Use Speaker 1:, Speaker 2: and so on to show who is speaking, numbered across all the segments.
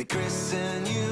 Speaker 1: They christen you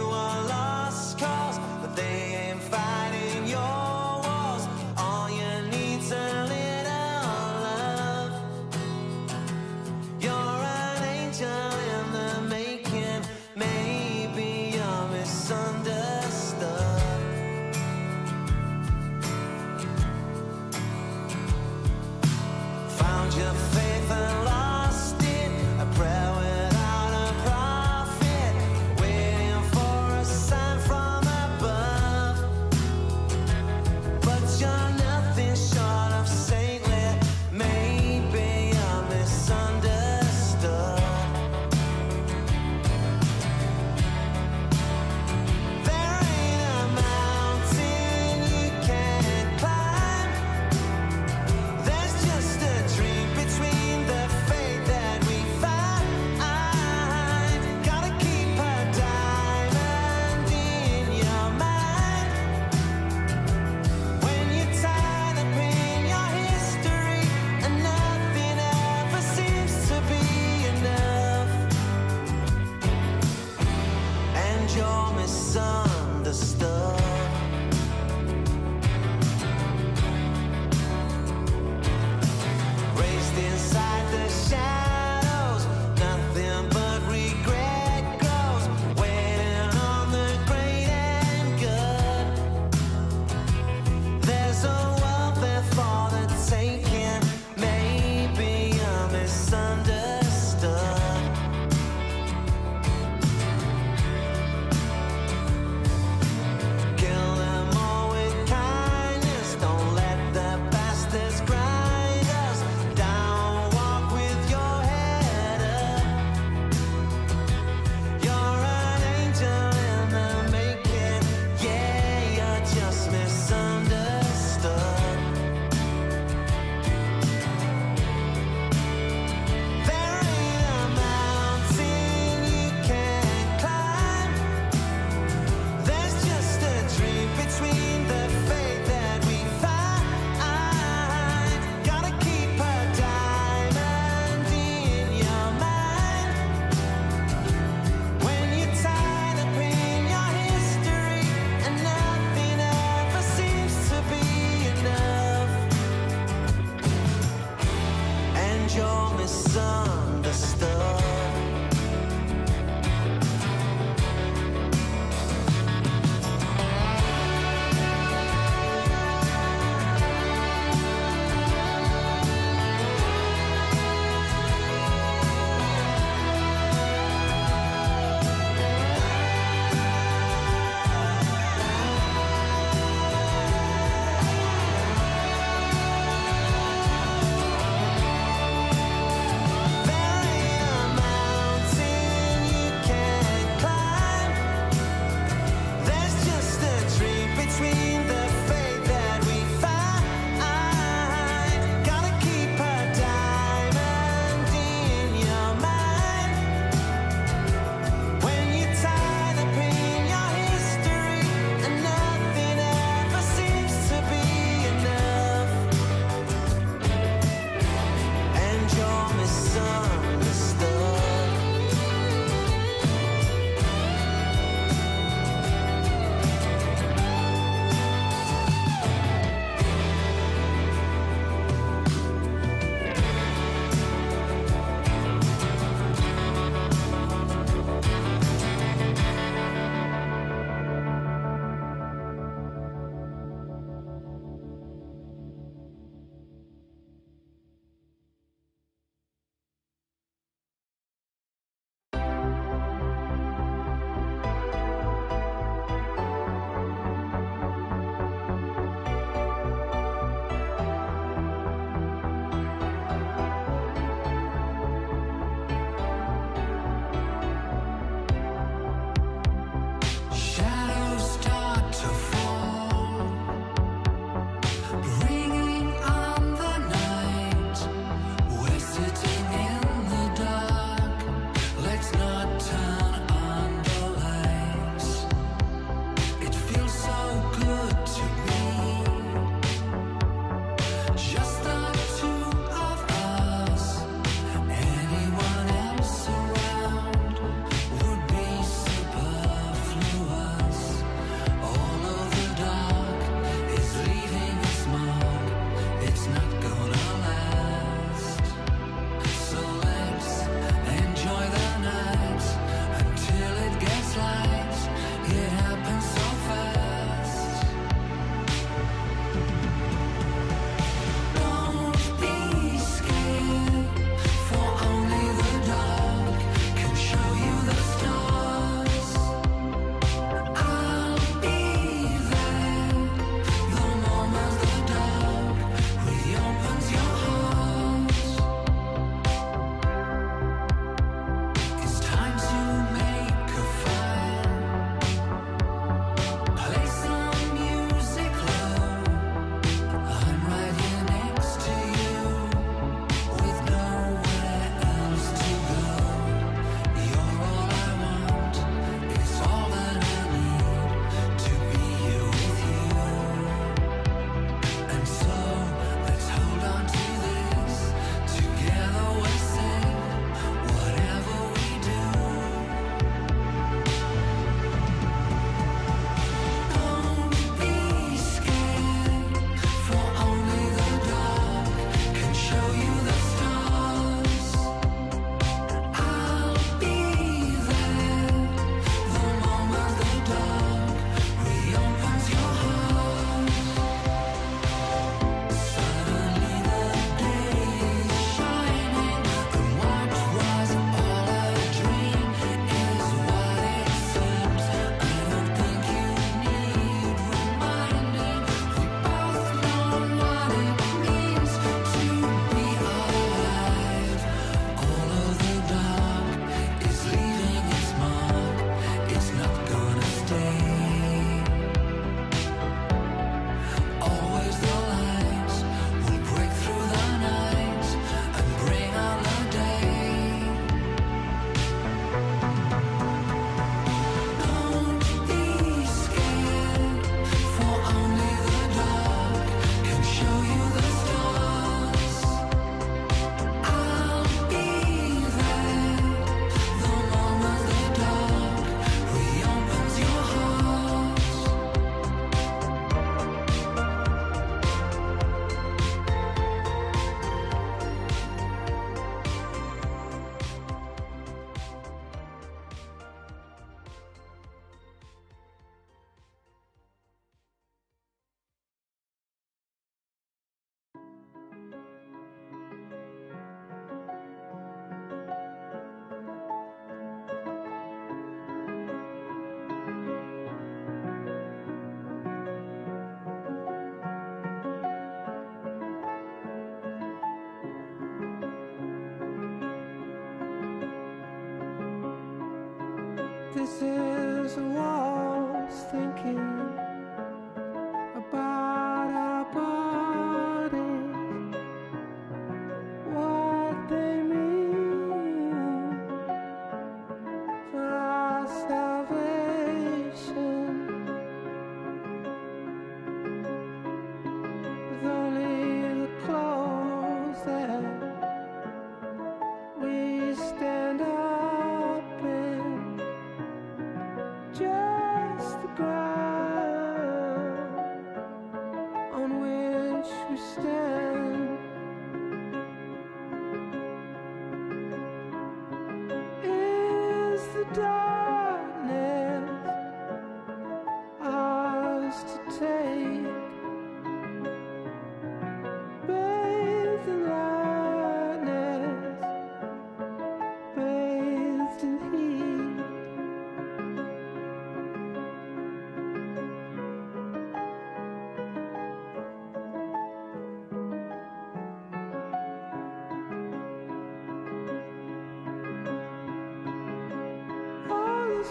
Speaker 2: Is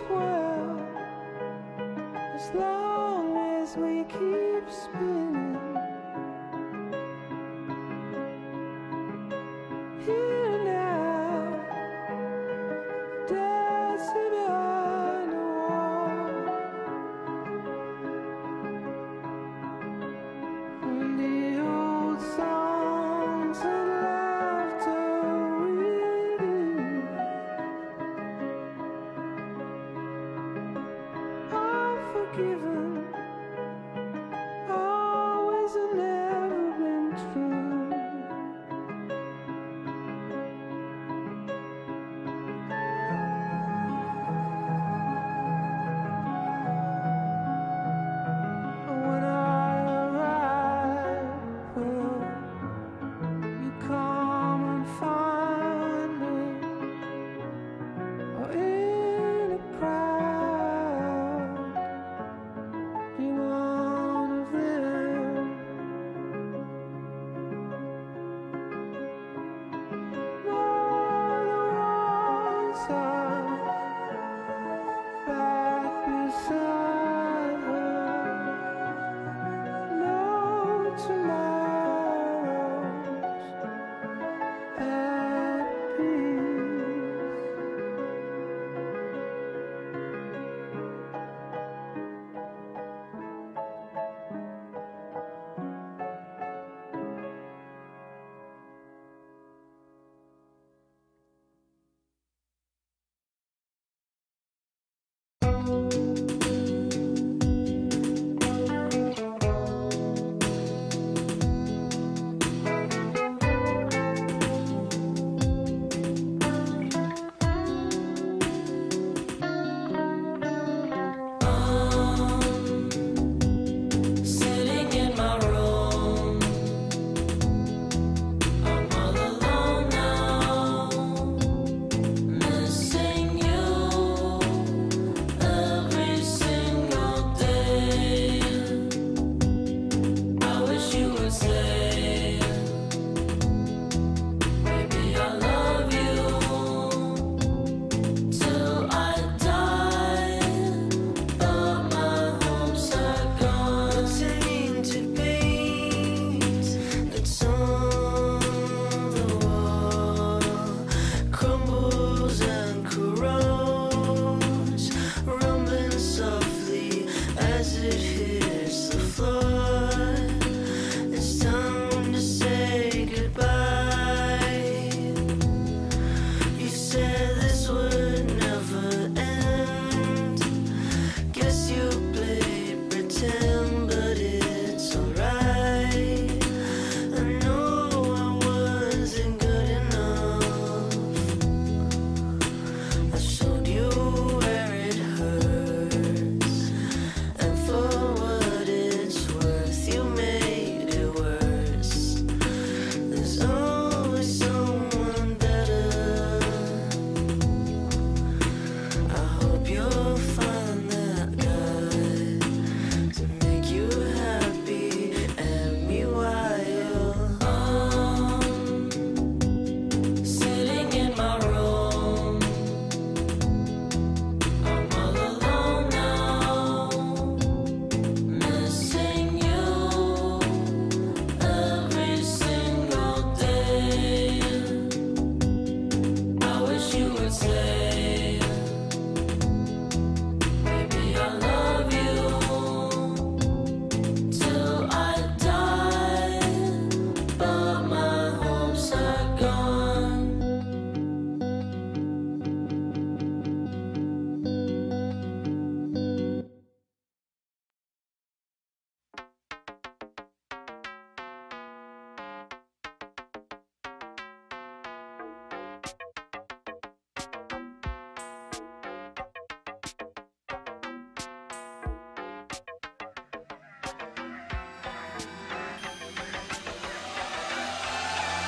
Speaker 2: well as long as we keep spinning. Are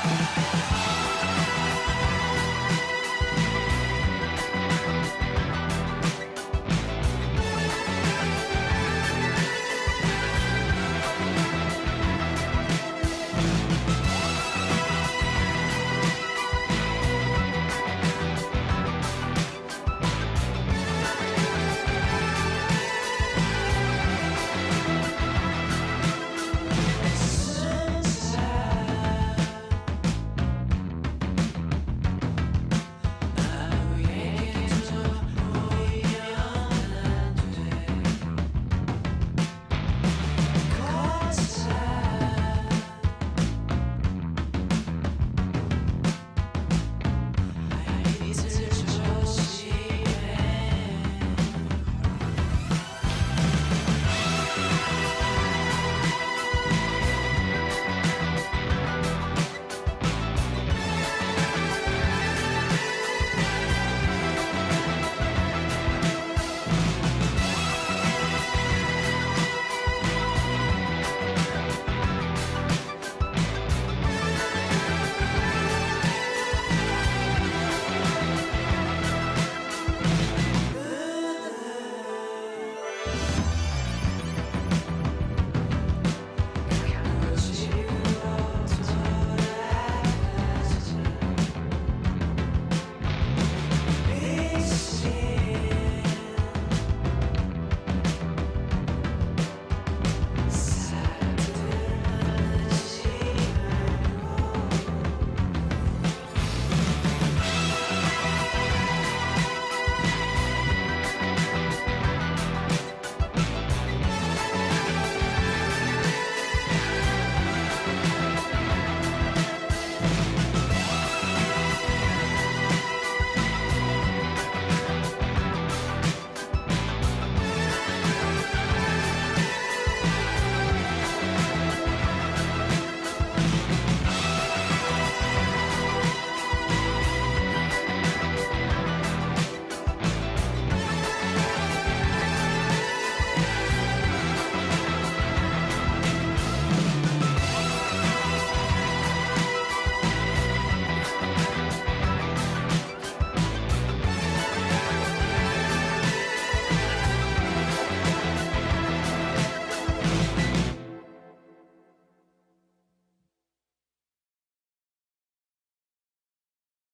Speaker 3: フフ
Speaker 1: フ。